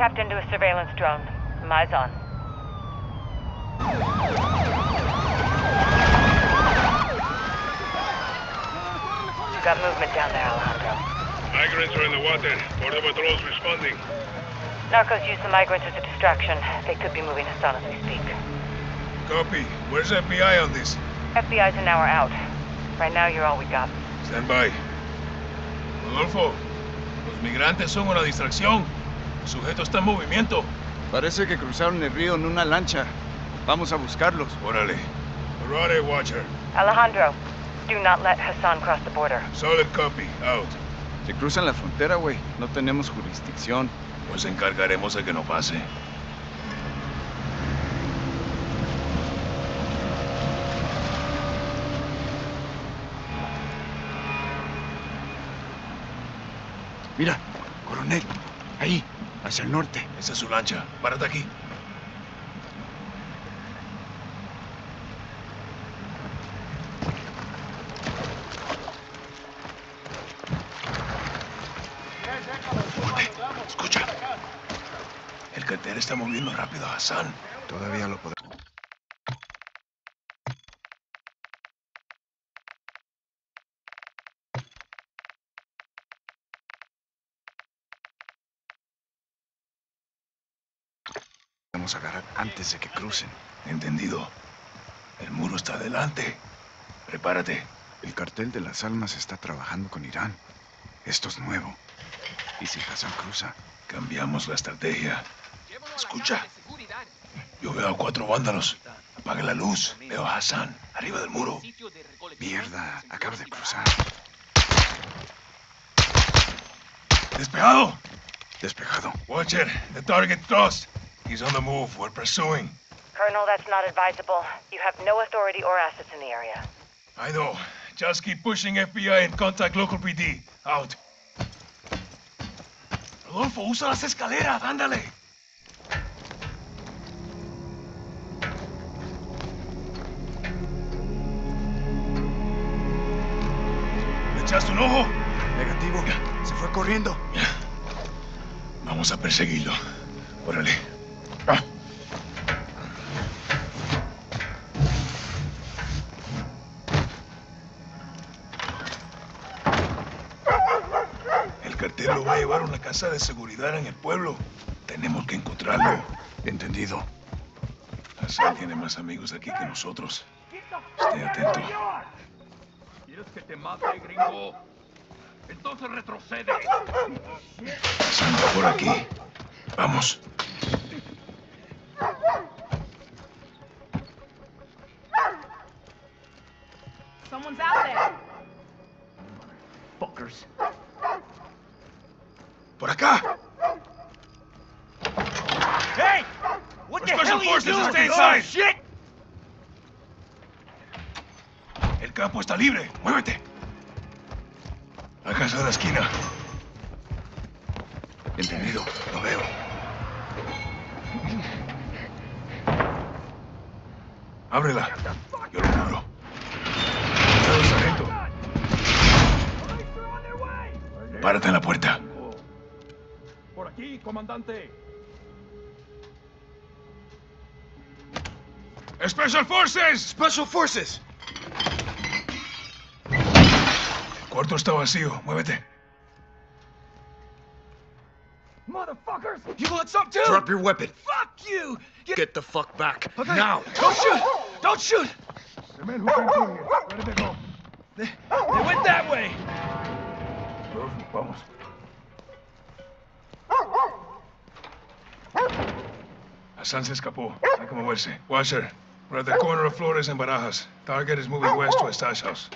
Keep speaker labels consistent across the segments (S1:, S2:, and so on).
S1: Tapped into a surveillance drone. Eyes on. You got movement down there, Alejandro.
S2: Migrants are in the water. Border patrol's responding.
S1: Narcos use the migrants as a distraction. They could be moving us on as we speak.
S2: Copy. Where's FBI on this?
S1: FBI's an hour out. Right now, you're all we got.
S2: Stand by. Rodolfo, los migrantes son una distracción. El sujeto está en movimiento.
S3: Parece que cruzaron el río en una lancha. Vamos a buscarlos.
S2: Órale. Arade, Watcher.
S1: Alejandro, do not let Hassan cross the border.
S2: Solid copy. Out.
S3: Si cruzan la frontera, güey, no tenemos jurisdicción.
S2: Nos encargaremos de que no pase.
S3: Mira, coronel. Ahí, hacia el norte.
S2: Esa es su lancha. Párate aquí. Escucha. El cartel está moviendo rápido a Hassan.
S3: Todavía lo podemos. A agarrar antes de que crucen.
S2: Entendido. El muro está adelante. Prepárate.
S3: El cartel de las almas está trabajando con Irán. Esto es nuevo. ¿Y si Hassan cruza?
S2: Cambiamos la estrategia. Escucha. Yo veo a cuatro vándalos. Apaga la luz. Veo a Hassan, arriba del muro.
S3: Mierda, acaba de cruzar.
S2: ¡Despejado!
S3: Despejado.
S2: Watcher, the target crossed. He's on the move. We're pursuing.
S1: Colonel, that's not advisable. You have no authority or assets in the area.
S2: I know. Just keep pushing FBI and contact local PD. Out. Rodolfo, usa las escaleras. Ándale. ¿Le echaste un ojo?
S3: Negativo. Se fue corriendo.
S2: Vamos a perseguirlo. Órale. Ah. El cartel lo va a llevar a una casa de seguridad en el pueblo. Tenemos que encontrarlo.
S3: Entendido.
S2: Hassan tiene más amigos aquí que nosotros. Esté atento.
S4: ¿Quieres que te mate, gringo? Entonces retrocede.
S2: Hassan por aquí. Vamos.
S5: Someone's out there.
S4: Fuckers.
S2: Por acá.
S4: Hey! What the
S2: Special
S4: hell are you
S2: forces
S4: doing?
S2: stay inside.
S4: Oh, shit!
S2: El campo está libre. Muévete. A casa de la esquina.
S3: Entendido. Lo veo.
S2: Ábrela. Yo lo cubro. Párate en la puerta.
S4: Por aquí, comandante.
S2: Special Forces.
S3: Special Forces.
S2: El cuarto está vacío. Muévete.
S4: Motherfuckers! You want some too?
S3: Drop your weapon.
S4: Fuck you! Get,
S3: Get the fuck back.
S4: Okay.
S3: Now.
S4: Don't shoot! Don't shoot!
S2: The men who came through here. Where did they go?
S4: They, they went that way.
S2: Vamos. Hassan se escapó. Hay que moverse. Watcher, we're at the corner of Flores and Barajas. Target is moving west to a stash house.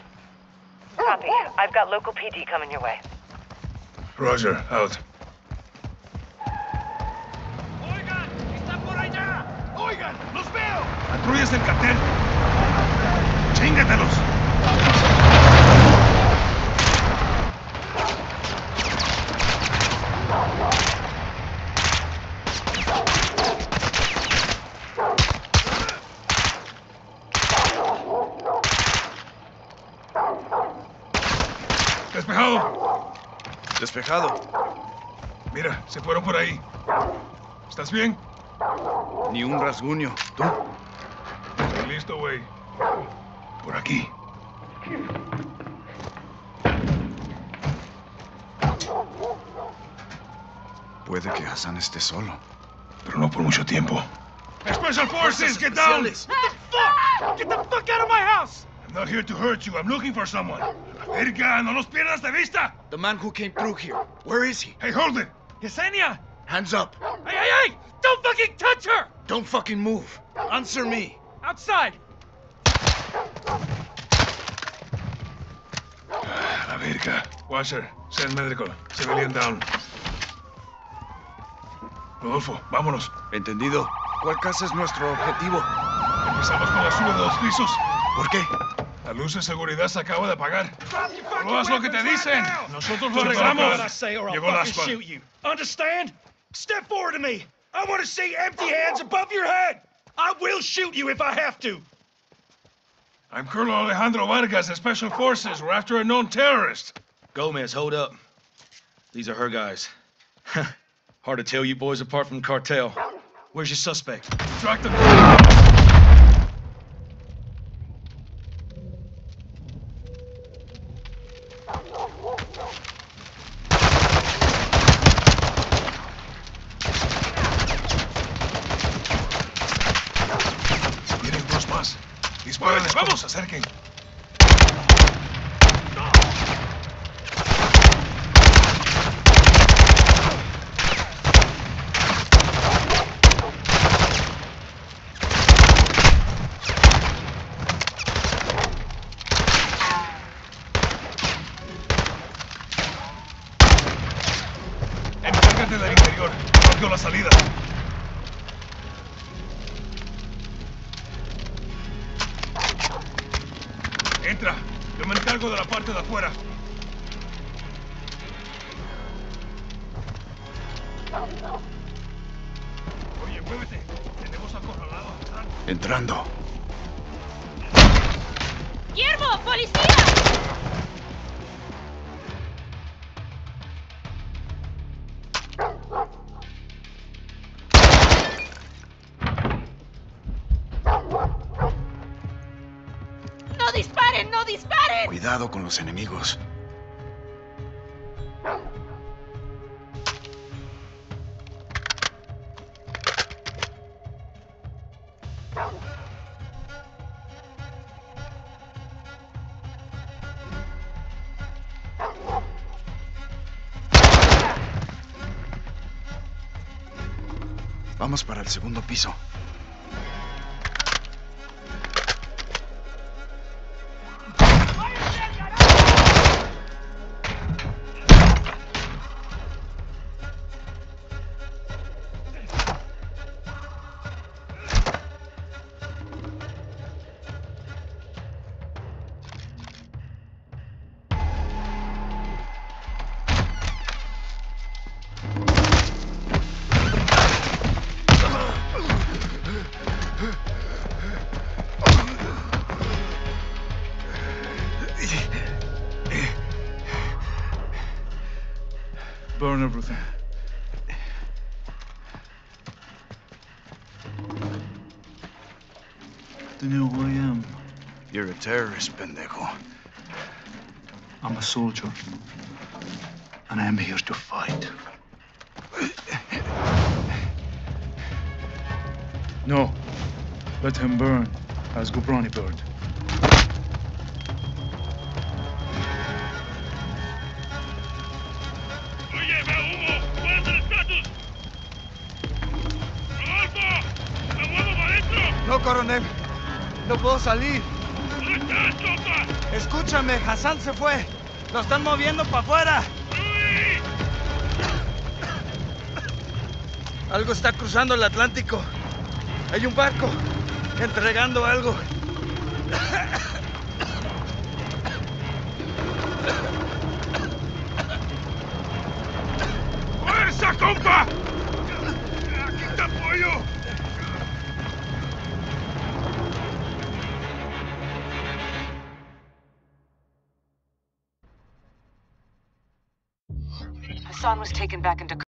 S1: Copy. I've got local PD coming your way.
S2: Roger, out.
S4: Oigan, está por allá. Oigan, los veo.
S2: Patrullas del cartel. Chíngatelos. Despejado. Mira, se fueron por ahí. ¿Estás bien?
S3: Ni un rasguño. ¿Tú?
S2: Estoy listo, güey. Por aquí.
S3: Puede que Hassan esté solo.
S2: Pero no por mucho tiempo. Special Forces, get down!
S4: Fuck! Get the fuck out of my house!
S2: I'm not here to hurt you. I'm looking for someone. Verga, no los pierdas de vista!
S6: The man who came through here. Where is he?
S2: Hey, hold it!
S4: Yesenia!
S6: Hands up.
S4: Hey, hey, hey! Don't fucking touch her!
S6: Don't fucking move. Answer me.
S4: Outside!
S2: A la verga. Washer, send medical. Civilian down. Rodolfo, vámonos.
S3: Entendido. ¿Cuál casa es nuestro objetivo?
S2: Empezamos con la suba de dos pisos.
S3: ¿Por qué?
S2: La luz de seguridad se acaba de apagar. No haz lo que te dicen. Nosotros lo
S4: Do what
S2: arreglamos.
S4: I say I'll
S2: Llegó el aspa.
S4: shoot you. Understand? Step forward to me. I want to see empty hands above your head. I will shoot you if I have to.
S2: I'm Colonel Alejandro Vargas of Special Forces. We're after a known terrorist.
S7: Gomez, hold up. These are her guys. Hard to tell you boys apart from the cartel. Where's your suspect?
S2: Track them. Cuando se acerquen. Encárgate del interior. Bloqueo la salida. Entra. Yo me encargo de la parte de afuera. Oye, muévete. Tenemos acorralado a.
S3: Entrando.
S5: ¡Guillermo! ¡Policía!
S3: Cuidado con los enemigos. Vamos para el segundo piso.
S8: Do you know who I am?
S3: You're a terrorist, pendejo.
S8: I'm a soldier. And I am here to fight. No. Let him burn as Gobrani burned.
S4: Oye, veo humo. ¿Cuál es el estatus? ¡Rodolfo! ¡Me muevo para adentro!
S6: No, coronel. No puedo salir. Escúchame, Hassan se fue. Lo están moviendo para afuera. Algo está cruzando el Atlántico. Hay un barco entregando algo.
S2: ¡Fuerza, compa!
S1: Hassan was taken back into